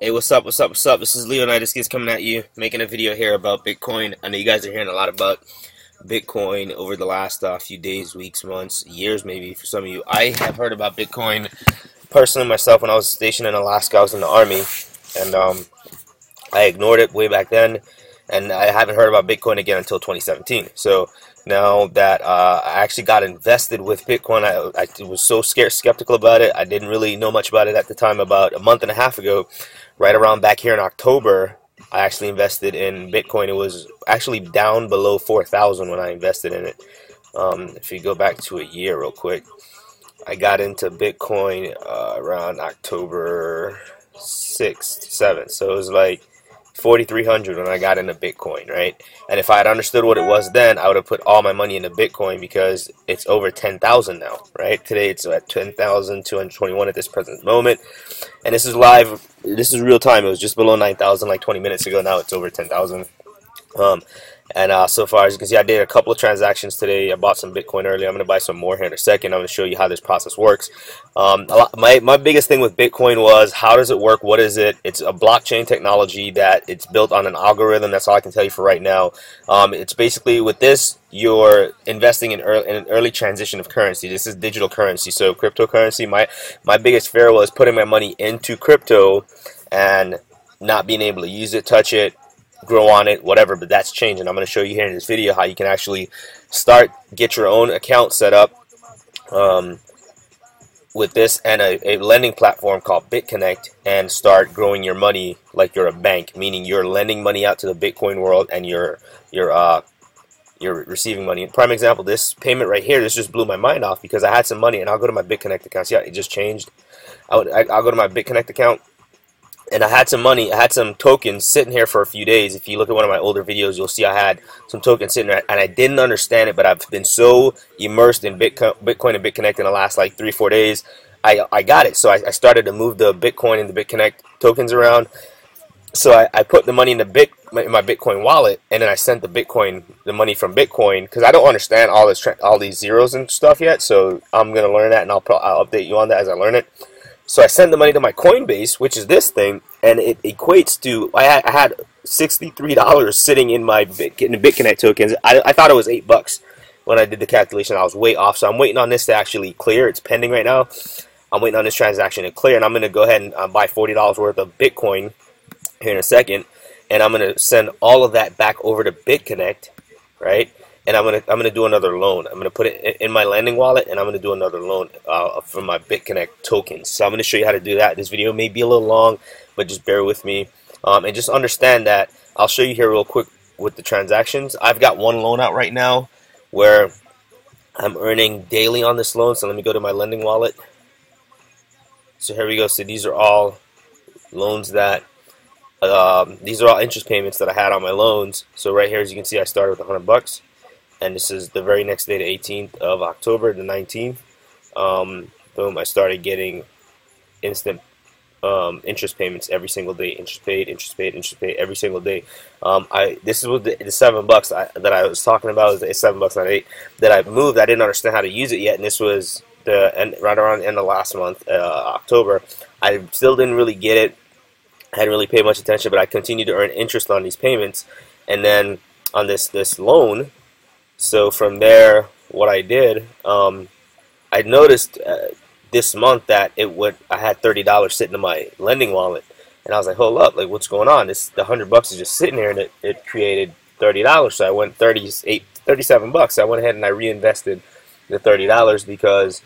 Hey, what's up, what's up, what's up? This is Leonidas Guiste coming at you, making a video here about Bitcoin. I know you guys are hearing a lot about Bitcoin over the last uh, few days, weeks, months, years maybe for some of you. I have heard about Bitcoin personally myself when I was stationed in Alaska. I was in the Army, and um, I ignored it way back then, and I haven't heard about Bitcoin again until 2017. So now that uh, I actually got invested with Bitcoin, I, I was so scared, skeptical about it. I didn't really know much about it at the time. About a month and a half ago, right around back here in October, I actually invested in Bitcoin. It was actually down below 4,000 when I invested in it. Um, if you go back to a year real quick, I got into Bitcoin uh, around October 6th, 7th. So it was like 4,300 when I got into Bitcoin, right? And if I had understood what it was then, I would have put all my money into Bitcoin because it's over 10,000 now, right? Today it's at 10,221 at this present moment. And this is live, this is real time. It was just below 9,000 like 20 minutes ago. Now it's over 10,000. Um, and uh, so far, as you can see, I did a couple of transactions today. I bought some Bitcoin earlier. I'm going to buy some more here in a second. I'm going to show you how this process works. Um, lot, my, my biggest thing with Bitcoin was how does it work? What is it? It's a blockchain technology that it's built on an algorithm. That's all I can tell you for right now. Um, it's basically with this, you're investing in, early, in, an early transition of currency. This is digital currency, so cryptocurrency. My my biggest fear was putting my money into crypto and not being able to use it, touch it, grow on it, whatever, but that's changing. I'm going to show you here in this video how you can actually start, get your own account set up um, with this and a, a, lending platform called BitConnect and start growing your money like you're a bank, meaning you're lending money out to the Bitcoin world and you're, you're, uh, you're receiving money. Prime example, this payment right here, this just blew my mind off because I had some money and I'll go to my BitConnect account. See, it just changed. I would, I, I'll go to my BitConnect account and I had some money, I had some tokens sitting here for a few days. If you look at one of my older videos, you'll see I had some tokens sitting there, and I didn't understand it, but I've been so immersed in Bitcoin, Bitcoin and BitConnect in the last like three, four days. I, I got it, so I, I started to move the Bitcoin and the BitConnect tokens around. So I, I put the money in the bit in my Bitcoin wallet, and then I sent the Bitcoin, the money from Bitcoin, because I don't understand all this, all these zeros and stuff yet. So I'm gonna learn that, and I'll, I'll update you on that as I learn it. So I send the money to my Coinbase, which is this thing, and it equates to I had, sixty-three dollars sitting in my Bit, in BitConnect tokens. I, I thought it was eight bucks when I did the calculation. I was way off, so I'm waiting on this to actually clear. It's pending right now. I'm waiting on this transaction to clear, and I'm going to go ahead and uh, buy forty dollars worth of Bitcoin here in a second, and I'm going to send all of that back over to BitConnect, right? And I'm gonna I'm gonna do another loan. I'm gonna put it in my lending wallet, and I'm gonna do another loan uh, from my BitConnect tokens. So I'm gonna show you how to do that. This video may be a little long, but just bear with me, um, and just understand that I'll show you here real quick with the transactions. I've got one loan out right now where I'm earning daily on this loan. So let me go to my lending wallet. So here we go. So these are all loans that um, these are all interest payments that I had on my loans. So right here, as you can see, I started with 100 bucks and this is the very next day, the 18th of October, the 19th. Um, boom, I started getting instant um, interest payments every single day. Interest paid, interest paid, interest paid every single day. Um, I this is what the, the seven bucks I, that I was talking about. Is seven bucks not eight that I moved. I didn't understand how to use it yet, and this was the end, right around the end of last month, uh, October. I still didn't really get it. I hadn't really paid much attention, but I continued to earn interest on these payments, and then on this this loan so from there, what I did, um, I noticed uh, this month that it would I had thirty dollars sitting in my lending wallet, and I was like, hold up, like what's going on? This the hundred bucks is just sitting here, and it, it created thirty dollars. So I went 38, 37 bucks. I went ahead and I reinvested the thirty dollars because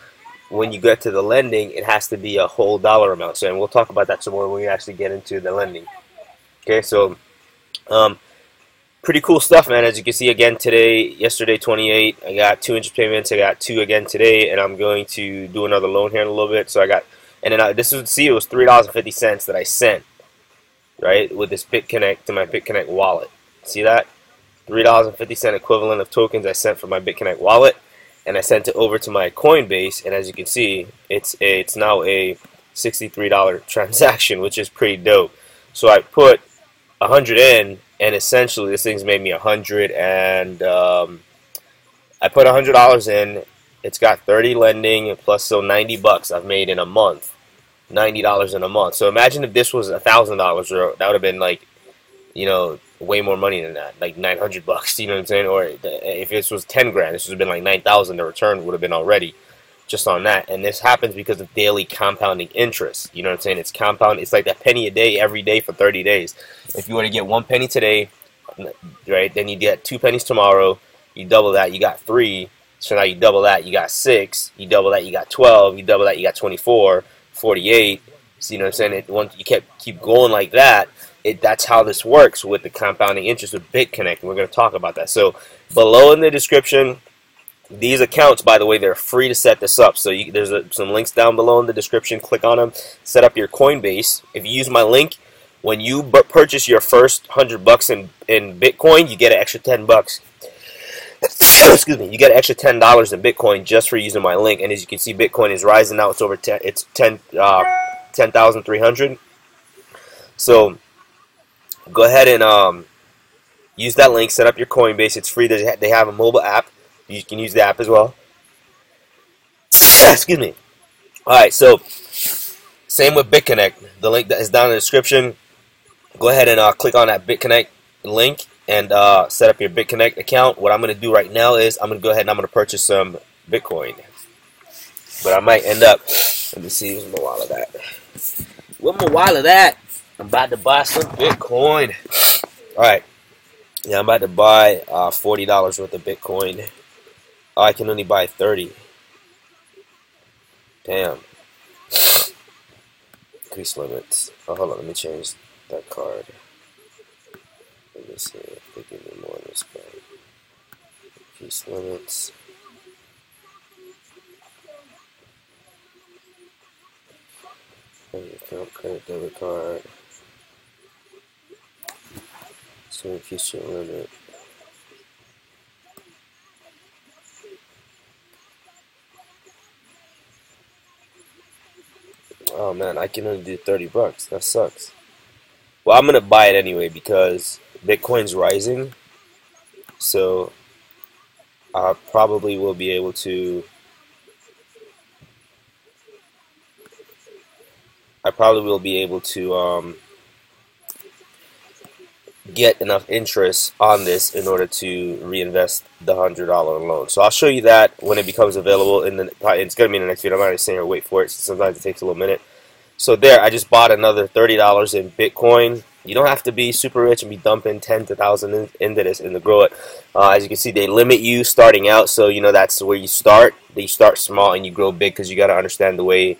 when you get to the lending, it has to be a whole dollar amount. So, and we'll talk about that some more when we actually get into the lending. Okay, so um, pretty cool stuff, man. As you can see again today, yesterday 28, I got two interest payments. I got two again today, and I'm going to do another loan here in a little bit. So I got, and then I, this was see it was three dollars and fifty cents that I sent, right, with this BitConnect to my BitConnect wallet. See that? Three dollars and fifty cent equivalent of tokens I sent from my BitConnect wallet, and I sent it over to my Coinbase. And as you can see, it's a, it's now a sixty-three dollar transaction, which is pretty dope. So I put a hundred in and essentially this thing's made me a hundred and um, I put a hundred dollars in. It's got 30 lending plus so 90 bucks I've made in a month. ninety dollars in a month. So imagine if this was a thousand dollars, or that would have been like, you know, way more money than that, like nine hundred bucks. You know what I'm saying? Or if this was ten grand, this would have been like nine thousand. The return would have been already just on that. And this happens because of daily compounding interest. You know what I'm saying? It's compound. It's like that penny a day every day for 30 days. If you were to get one penny today, right, then you get two pennies tomorrow. You double that, you got three. So now you double that, you got six. You double that, you got 12. You double that, you got 24, 48. So you know what I'm saying? It, once you kept keep going like that, it, that's how this works with the compounding interest of BitConnect. We're going to talk about that. So below in the description, these accounts, by the way, they're free to set this up. So you, there's a, some links down below in the description. Click on them. Set up your Coinbase. If you use my link, when you purchase your first hundred bucks in in Bitcoin, you get an extra ten bucks. Excuse me. You get an extra ten dollars in Bitcoin just for using my link. And as you can see, Bitcoin is rising now. It's over ten. It's ten uh, ten thousand three hundred. So go ahead and um, use that link. Set up your Coinbase. It's free. They have a mobile app you can use the app as well. Excuse me. Alright, so same with BitConnect. The link that is down in the description. Go ahead and uh, click on that BitConnect link and uh, set up your BitConnect account. What I'm going to do right now is I'm going to go ahead and I'm going to purchase some Bitcoin. But I might end up, let me see, where's my wallet at? Where's my wallet at? I'm about to buy some Bitcoin. Alright. Yeah, I'm about to buy uh, $40 worth of Bitcoin. Oh, I can only buy 30. Damn. Increase limits. Oh, hold on. Let me change that card. Let me see if they give me more in this card. Increase limits. Account credit debit card. So increase your limit. Oh man, I can only do 30 bucks. That sucks. Well, I'm going to buy it anyway because Bitcoin's rising. So I probably will be able to I probably will be able to um, get enough interest on this in order to reinvest the hundred dollar loan. So I'll show you that when it becomes available. In the it's gonna be in the next video. I'm not even saying here wait for it. Sometimes it takes a little minute. So there, I just bought another thirty dollars in Bitcoin. You don't have to be super rich and be dumping ten to thousand in, into this and to grow it. Uh, as you can see, they limit you starting out, so you know that's where you start. You start small and you grow big because you got to understand the way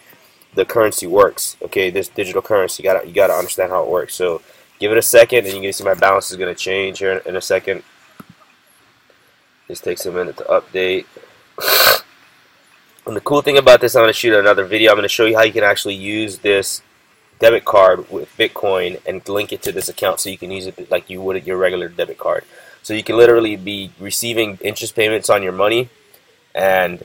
the currency works. Okay, this digital currency, you got you got to understand how it works. So give it a second, and you can see my balance is going to change here in a second. This takes a minute to update. And the cool thing about this, I'm going to shoot another video. I'm going to show you how you can actually use this debit card with Bitcoin and link it to this account so you can use it like you would your regular debit card. So you can literally be receiving interest payments on your money and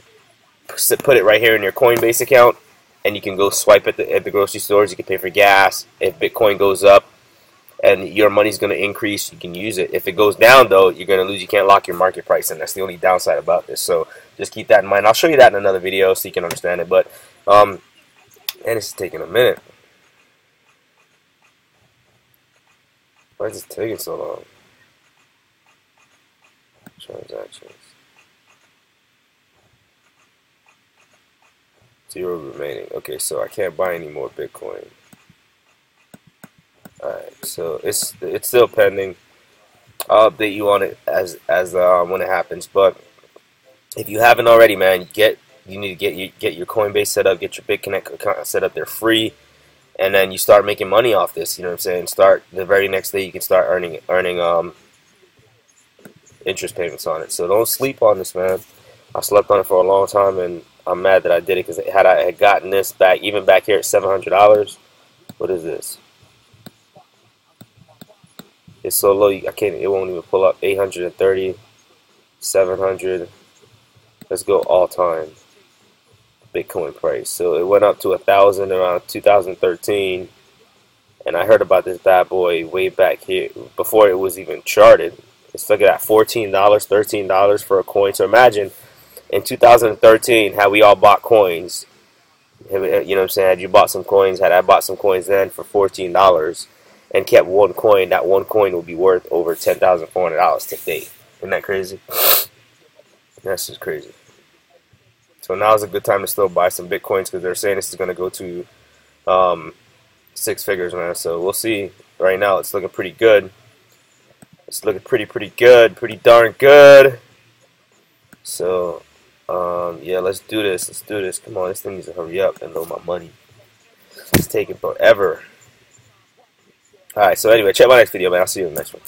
put it right here in your Coinbase account and you can go swipe at the, at the grocery stores. You can pay for gas. If Bitcoin goes up, and your money's going to increase, you can use it. If it goes down, though, you're going to lose. You can't lock your market price, and that's the only downside about this. So just keep that in mind. I'll show you that in another video so you can understand it. But um, and it's taking a minute. Why is it taking so long? Transactions. Zero remaining. Okay, so I can't buy any more Bitcoin. So it's it's still pending. I'll update you on it as as um, when it happens. But if you haven't already, man, get you need to get you get your Coinbase set up, get your BitConnect account set up. They're free, and then you start making money off this. You know what I'm saying? Start the very next day, you can start earning earning um interest payments on it. So don't sleep on this, man. I slept on it for a long time, and I'm mad that I did it because had I had gotten this back, even back here at seven hundred dollars, what is this? It's so low, I can't, it won't even pull up 830, 700. Let's go all time. Bitcoin price. So it went up to a thousand around 2013. And I heard about this bad boy way back here before it was even charted. It's looking at $14, $13 for a coin. So imagine in 2013 how we all bought coins You know what I'm saying? Had you bought some coins, had I bought some coins then for fourteen dollars, and kept one coin, that one coin would be worth over ten thousand four hundred dollars today. Isn't that crazy? That's just crazy. So now is a good time to still buy some bitcoins because they're saying this is going to go to um, six figures, man. So we'll see. Right now, it's looking pretty good. It's looking pretty, pretty good, pretty darn good. So, um, yeah, let's do this. Let's do this. Come on, this thing needs to hurry up and load my money. It's taking forever. Alright, so anyway, check my next video, man. I'll see you in the next one.